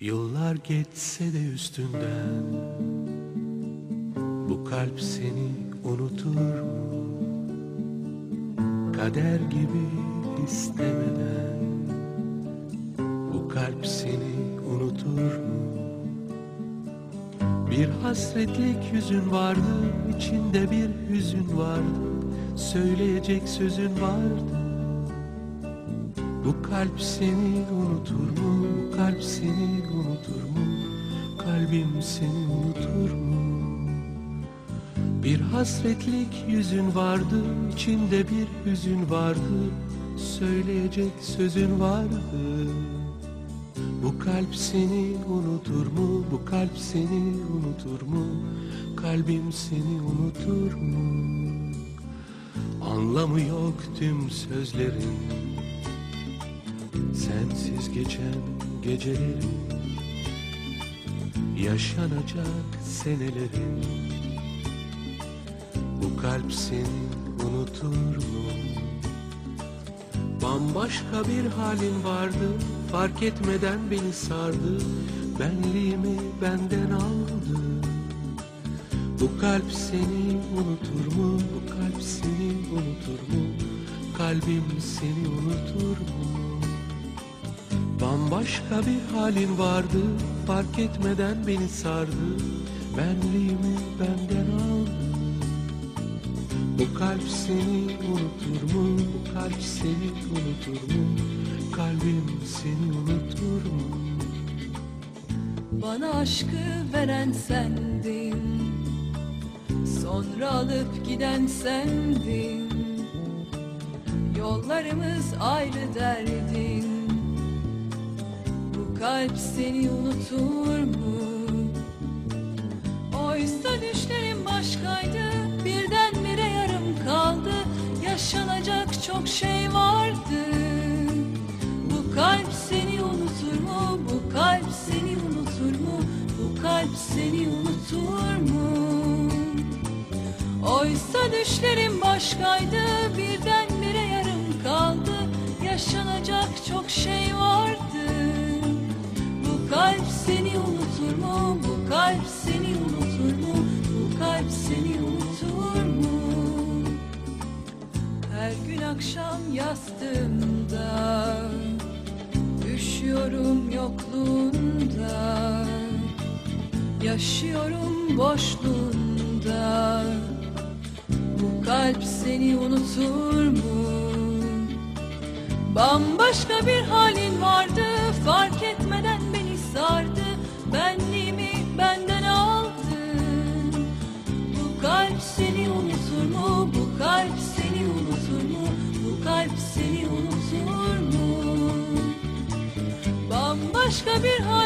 Yıllar geçse de üstünden Bu kalp seni unutur mu? Kader gibi istemeden Bu kalp seni unutur mu? Bir hasretlik yüzün vardı içinde bir hüzün vardı Söyleyecek sözün vardı bu kalp seni unutur mu? Bu kalp seni unutur mu? Kalbim seni unutur mu? Bir hasretlik yüzün vardı, içinde bir hüzün vardı. Söyleyecek sözün vardı. Bu kalp seni unutur mu? Bu kalp seni unutur mu? Kalbim seni unutur mu? Anlamı yok tüm sözlerin Sensiz geçen gecelerin Yaşanacak senelerin Bu kalp seni unutur mu? Bambaşka bir halin vardı Fark etmeden beni sardı Benliğimi benden aldı Bu kalp seni unutur mu? Bu kalp seni unutur mu? Kalbim seni unutur mu? Bambaşka bir halin vardı Fark etmeden beni sardı Benliğimi benden aldı Bu kalp seni unutur mu? Bu kalp seni unutur mu? Kalbim seni unutur mu? Bana aşkı veren sendin Sonra alıp giden sendin Yollarımız ayrı derdin Bu kalp seni unutur mu? Oysa düşlerim başkaydı Birdenbire yarım kaldı Yaşanacak çok şey vardı Bu kalp seni unutur mu? Bu kalp seni unutur mu? Bu kalp seni unutur mu? Oysa düşlerim başkaydı yastığımda Üşüyorum yokluğunda Yaşıyorum boşluğunda Bu kalp seni unutur mu? Bambaşka bir halin bir halin vardı Fark